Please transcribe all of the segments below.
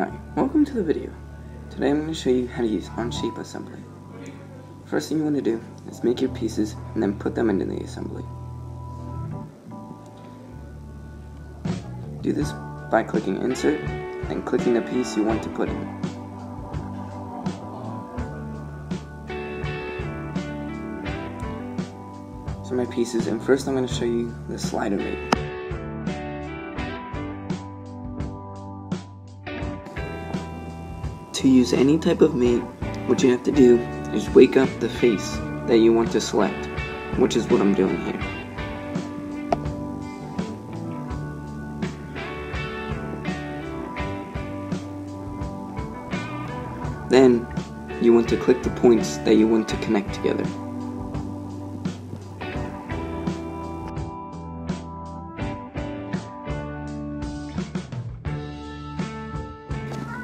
Hi, welcome to the video. Today I'm going to show you how to use Onshape assembly. First thing you want to do is make your pieces and then put them into the assembly. Do this by clicking insert and clicking the piece you want to put in. So my pieces and first I'm going to show you the slider mate. To use any type of mate, what you have to do is wake up the face that you want to select, which is what I'm doing here. Then, you want to click the points that you want to connect together.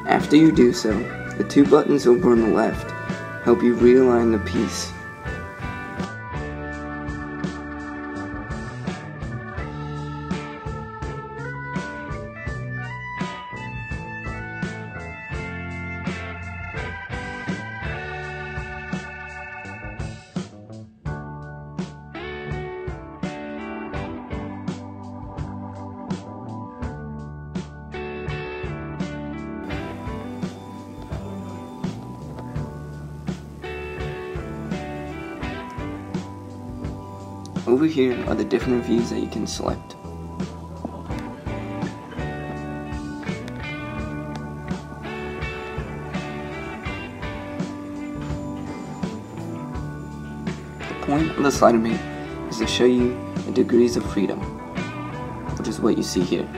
After you do so, the two buttons over on the left help you realign the piece Over here are the different views that you can select. The point of the slider mate is to show you the degrees of freedom, which is what you see here.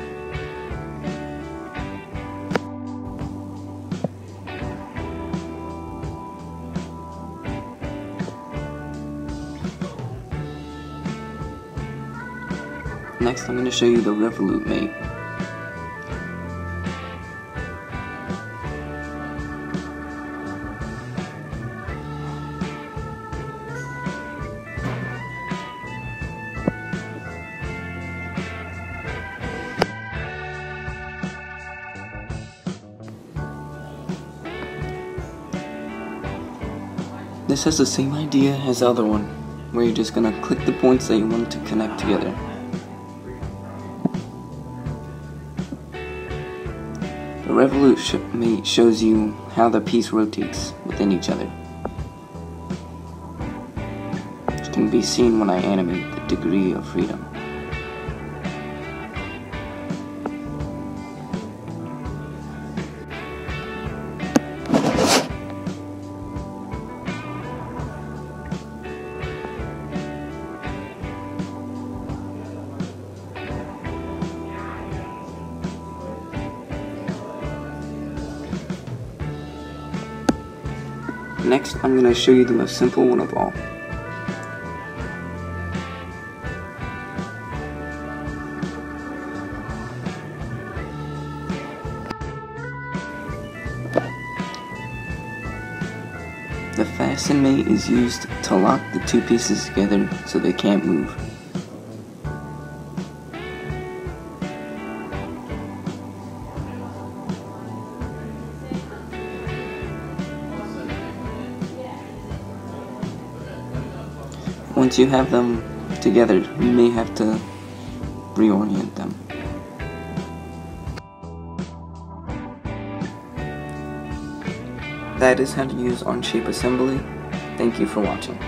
Next I'm going to show you the Revolute mate. This has the same idea as the other one, where you're just gonna click the points that you want to connect together. The mate shows you how the piece rotates within each other. Which can be seen when I animate the degree of freedom. Next, I'm going to show you the most simple one of all. The fasten mate is used to lock the two pieces together so they can't move. Once you have them together, you may have to reorient them. That is how to use Onshape assembly. Thank you for watching.